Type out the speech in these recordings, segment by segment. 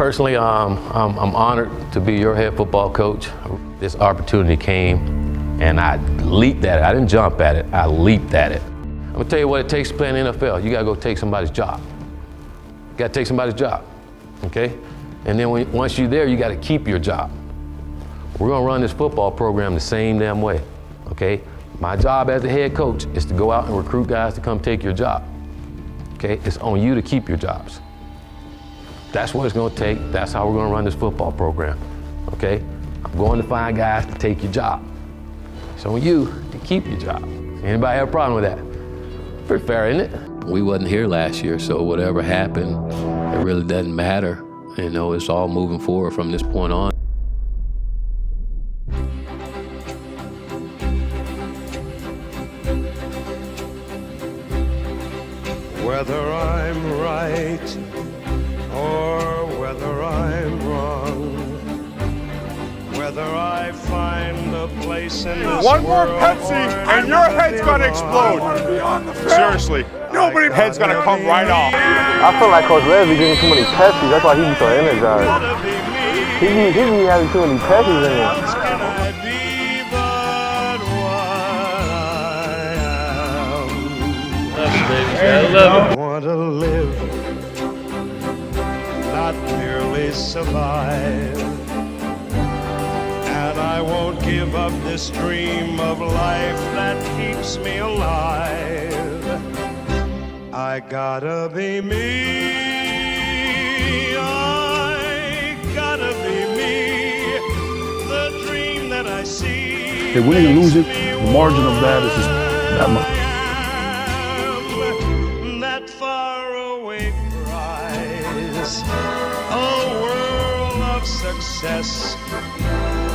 personally, um, I'm, I'm honored to be your head football coach. This opportunity came and I leaped at it. I didn't jump at it, I leaped at it. I'm gonna tell you what it takes to play in the NFL. You gotta go take somebody's job. You gotta take somebody's job, okay? And then when, once you're there, you gotta keep your job. We're gonna run this football program the same damn way, okay? My job as the head coach is to go out and recruit guys to come take your job, okay? It's on you to keep your jobs. That's what it's gonna take. That's how we're gonna run this football program, okay? I'm going to find guys to take your job. It's on you to keep your job. Anybody have a problem with that? Pretty fair, isn't it? We wasn't here last year, so whatever happened, it really doesn't matter. You know, it's all moving forward from this point on. Whether I'm right or whether I'm wrong, whether I find a place in this One more world Pepsi or and your head's gonna explode. Seriously. Nobody head's gonna come right off. I feel like Coach Leslie getting too many Pepsi. That's why he be so energized. Gotta. He be, he be having too many Pepsis in him. Can I be but survive. And I won't give up this dream of life that keeps me alive. I gotta be me. I gotta be me. The dream that I see. Hey, winning and losing, the margin of that is just that much. am that faraway prize. A world of success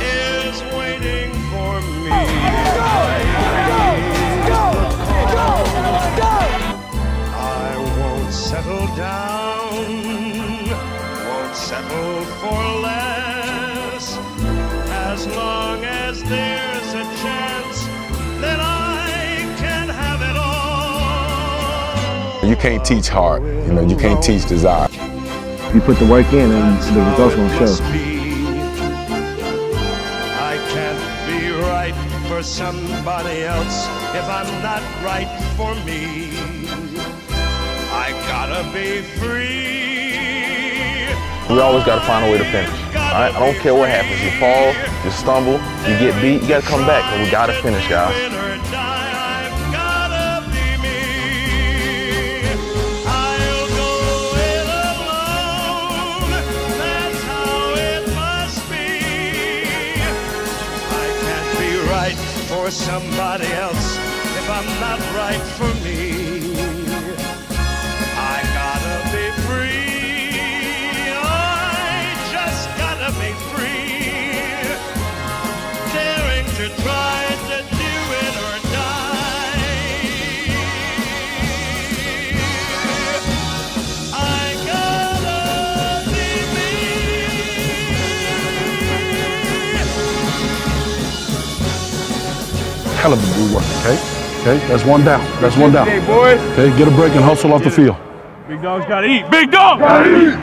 is waiting for me. I won't settle down, won't settle for less, as long as there's a chance that I can have it all. You can't teach heart, You know, you can't teach desire. You put the work in and the results gonna show. I can't be right for somebody else if I'm not right for me. I gotta be free. We always gotta find a way to finish. All right, I don't care what happens. You fall, you stumble, you get beat, you gotta come back, but we gotta finish, guys. For somebody else. If I'm not right for Hell of a good work, okay? Okay, that's one down. That's one down. Hey, boys. Okay, get a break and hustle off the field. Big dog's gotta eat. Big dog! Gotta eat!